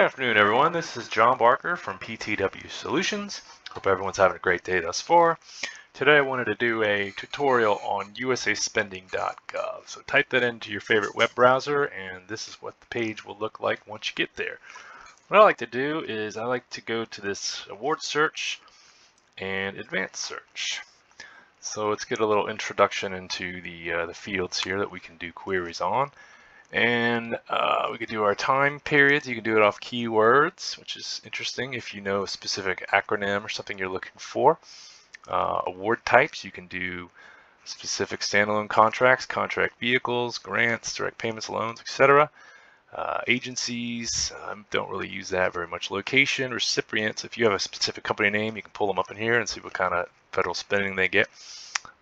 Good afternoon, everyone. This is Jon Barker from PTW Solutions. Hope everyone's having a great day thus far. Today I wanted to do a tutorial on usaspending.gov. So type that into your favorite web browser and this is what the page will look like once you get there. What I like to do is I like to go to this award search and advanced search. So let's get a little introduction into the, uh, the fields here that we can do queries on. And uh, we could do our time periods. You can do it off keywords, which is interesting if you know a specific acronym or something you're looking for. Uh, award types, you can do specific standalone contracts, contract vehicles, grants, direct payments, loans, etc. Uh, agencies, um, don't really use that very much. Location, recipients, if you have a specific company name, you can pull them up in here and see what kind of federal spending they get.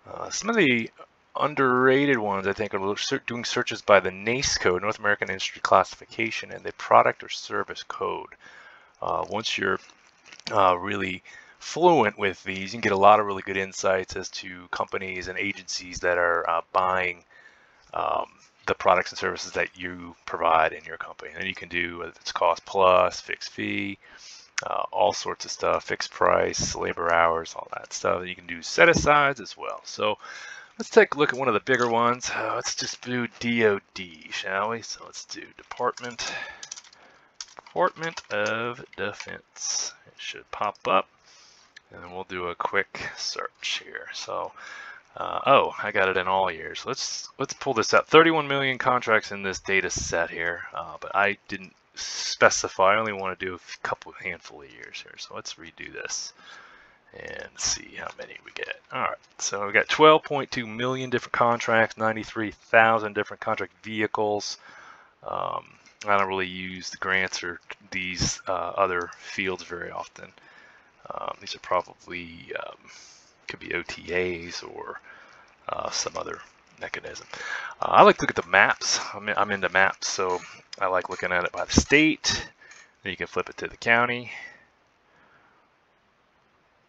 Uh, some of the underrated ones, I think, are doing searches by the NAICS code, North American Industry Classification, and the product or service code. Uh, once you're uh, really fluent with these, you can get a lot of really good insights as to companies and agencies that are uh, buying um, the products and services that you provide in your company. And you can do whether it's cost plus, fixed fee, uh, all sorts of stuff, fixed price, labor hours, all that stuff. And You can do set asides as well. So Let's take a look at one of the bigger ones. Uh, let's just do DOD, shall we? So let's do Department, Department of Defense. It should pop up, and then we'll do a quick search here. So, uh, oh, I got it in all years. Let's let's pull this out. 31 million contracts in this data set here, uh, but I didn't specify. I only want to do a couple handful of years here. So let's redo this and see how many we get. All right, so we've got 12.2 million different contracts, 93,000 different contract vehicles. Um, I don't really use the grants or these uh, other fields very often. Um, these are probably um, could be OTAs or uh, some other mechanism. Uh, I like to look at the maps. I'm, I'm into maps, so I like looking at it by the state. Then you can flip it to the county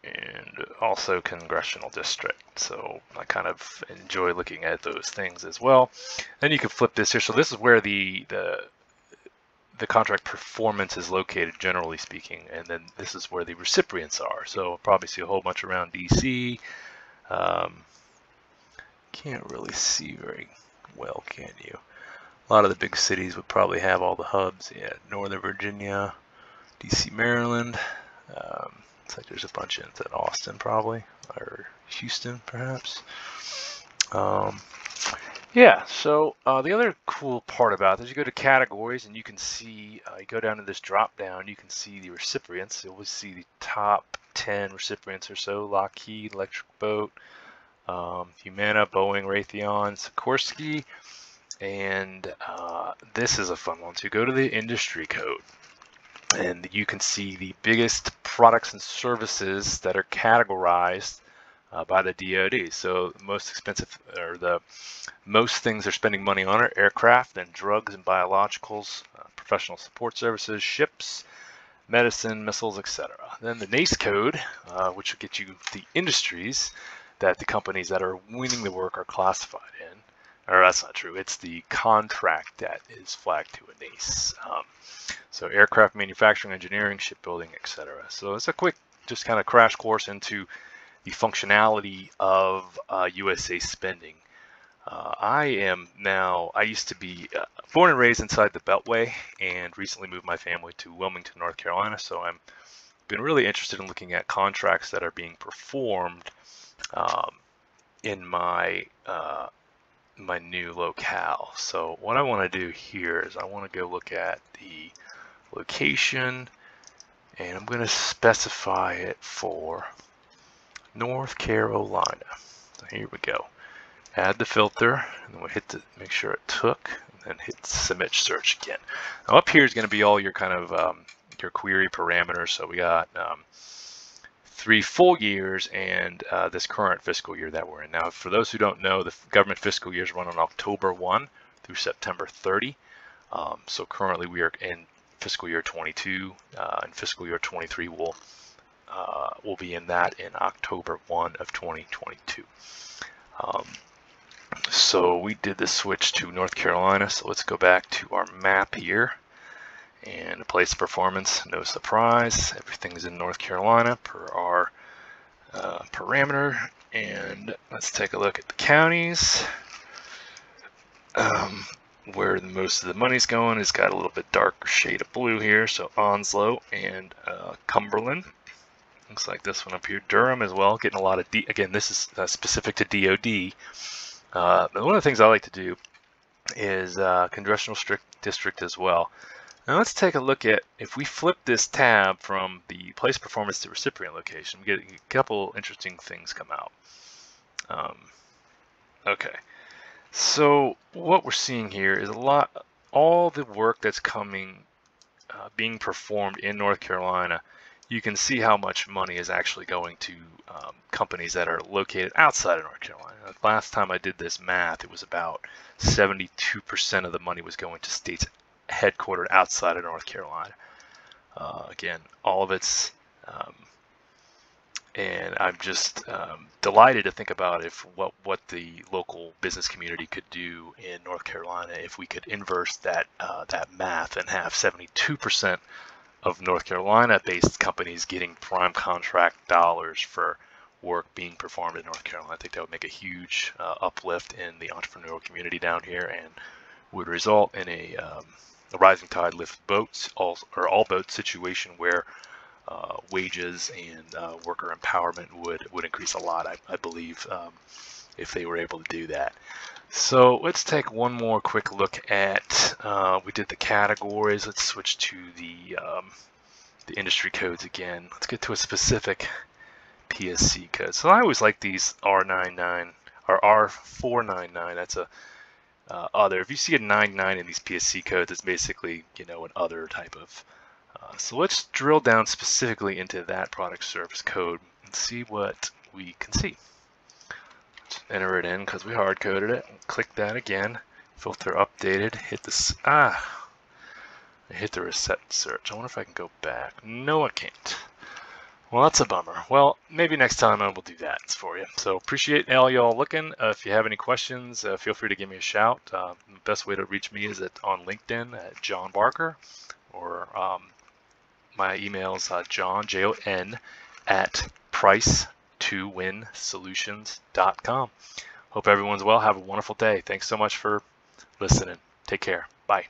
and also congressional district. So I kind of enjoy looking at those things as well. Then you can flip this here. So this is where the the the contract performance is located, generally speaking, and then this is where the recipients are. So probably see a whole bunch around DC. Um, can't really see very well, can you? A lot of the big cities would probably have all the hubs. Yeah, Northern Virginia, DC, Maryland. Looks like there's a bunch in Austin probably, or Houston perhaps. Um, yeah, so uh, the other cool part about this, you go to categories and you can see, uh, you go down to this drop down, you can see the recipients. You'll see the top 10 recipients or so, Lockheed, Electric Boat, um, Humana, Boeing, Raytheon, Sikorsky, and uh, this is a fun one too. Go to the industry code and you can see the biggest products and services that are categorized uh, by the DoD. So most expensive or the most things they're spending money on are aircraft and drugs and biologicals, uh, professional support services, ships, medicine, missiles, etc. Then the NAICS code, uh, which will get you the industries that the companies that are winning the work are classified in or that's not true. It's the contract that is flagged to a NAICS. Um, so aircraft manufacturing, engineering, shipbuilding, etc. So it's a quick, just kind of crash course into the functionality of uh, USA spending. Uh, I am now, I used to be uh, born and raised inside the Beltway and recently moved my family to Wilmington, North Carolina. So I'm been really interested in looking at contracts that are being performed um, in my uh, my new locale. So what I want to do here is I want to go look at the location and I'm going to specify it for North Carolina. So here we go. Add the filter and then we'll hit the make sure it took and then hit submit search again. Now up here is going to be all your kind of um, your query parameters. So we got um, three full years and uh, this current fiscal year that we're in. Now, for those who don't know, the government fiscal years run on October 1 through September 30. Um, so currently we are in fiscal year 22 uh, and fiscal year 23 will uh, will be in that in October 1 of 2022. Um, so we did the switch to North Carolina. So let's go back to our map here And place performance, no surprise, everything's in North Carolina per our parameter. And let's take a look at the counties. Um, where the most of the money's going is got a little bit darker shade of blue here. So Onslow and uh, Cumberland. Looks like this one up here. Durham as well, getting a lot of D. Again, this is uh, specific to DoD. Uh, one of the things I like to do is uh, congressional strict district as well. Now let's take a look at if we flip this tab from the place performance to recipient location. We get a couple interesting things come out. Um, okay, so what we're seeing here is a lot, all the work that's coming, uh, being performed in North Carolina. You can see how much money is actually going to um, companies that are located outside of North Carolina. The Last time I did this math, it was about 72% of the money was going to states headquartered outside of North Carolina. Uh, again, all of it's, um, and I'm just um, delighted to think about if what what the local business community could do in North Carolina if we could inverse that uh, that math and have 72% of North Carolina-based companies getting prime contract dollars for work being performed in North Carolina. I think that would make a huge uh, uplift in the entrepreneurial community down here and would result in a, um, a rising tide lift boats all, or all boats situation where uh, wages and uh, worker empowerment would would increase a lot. I, I believe um, if they were able to do that. So let's take one more quick look at. Uh, we did the categories. Let's switch to the um, the industry codes again. Let's get to a specific PSC code. So I always like these R99 or R499. That's a uh, other. If you see a 99 in these PSC codes, it's basically you know an other type of. Uh, so let's drill down specifically into that product service code and see what we can see. Let's enter it in because we hard coded it. Click that again. Filter updated. Hit this. Ah. I hit the reset search. I wonder if I can go back. No, I can't. Well, that's a bummer. Well, maybe next time I will do that for you. So appreciate all y'all looking. Uh, if you have any questions, uh, feel free to give me a shout. Uh, the best way to reach me is at, on LinkedIn at Jon Barker, or um, my email is uh, Jon J O N at price to win solutions.com. Hope everyone's well. Have a wonderful day. Thanks so much for listening. Take care. Bye.